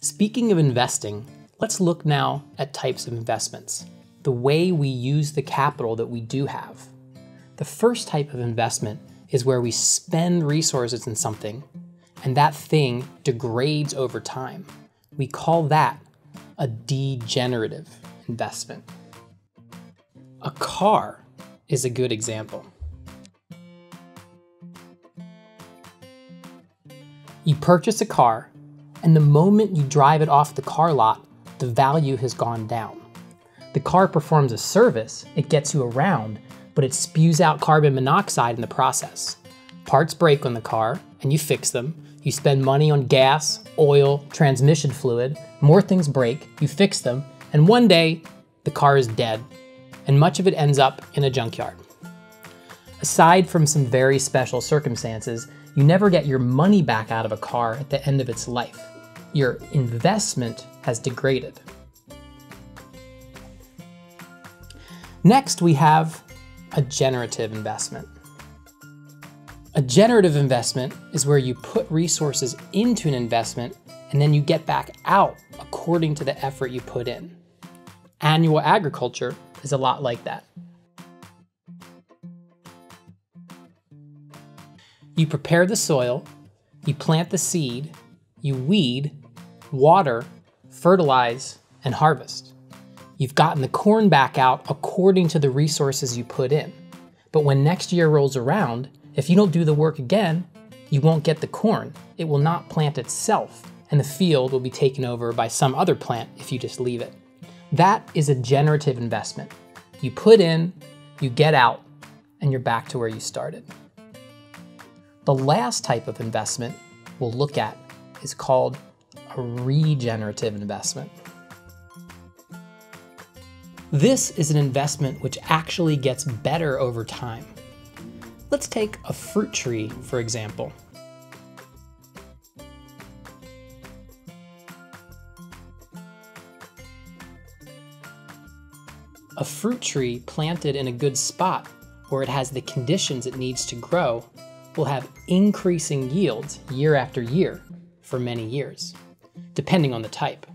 Speaking of investing, let's look now at types of investments, the way we use the capital that we do have. The first type of investment is where we spend resources in something and that thing degrades over time. We call that a degenerative investment. A car is a good example. You purchase a car, and the moment you drive it off the car lot, the value has gone down. The car performs a service, it gets you around, but it spews out carbon monoxide in the process. Parts break on the car, and you fix them. You spend money on gas, oil, transmission fluid, more things break, you fix them, and one day, the car is dead, and much of it ends up in a junkyard. Aside from some very special circumstances, you never get your money back out of a car at the end of its life. Your investment has degraded. Next, we have a generative investment. A generative investment is where you put resources into an investment and then you get back out according to the effort you put in. Annual agriculture is a lot like that. You prepare the soil, you plant the seed, you weed, water, fertilize, and harvest. You've gotten the corn back out according to the resources you put in. But when next year rolls around, if you don't do the work again, you won't get the corn. It will not plant itself, and the field will be taken over by some other plant if you just leave it. That is a generative investment. You put in, you get out, and you're back to where you started. The last type of investment we'll look at is called a regenerative investment. This is an investment which actually gets better over time. Let's take a fruit tree, for example. A fruit tree planted in a good spot where it has the conditions it needs to grow will have increasing yields year after year for many years, depending on the type.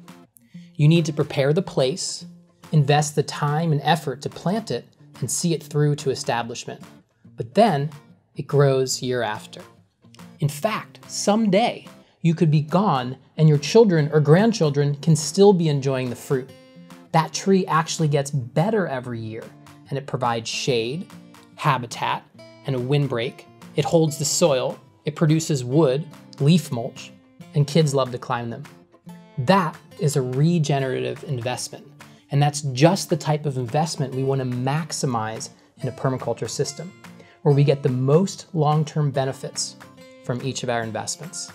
You need to prepare the place, invest the time and effort to plant it, and see it through to establishment. But then it grows year after. In fact, someday you could be gone and your children or grandchildren can still be enjoying the fruit. That tree actually gets better every year and it provides shade, habitat, and a windbreak it holds the soil, it produces wood, leaf mulch, and kids love to climb them. That is a regenerative investment, and that's just the type of investment we want to maximize in a permaculture system, where we get the most long-term benefits from each of our investments.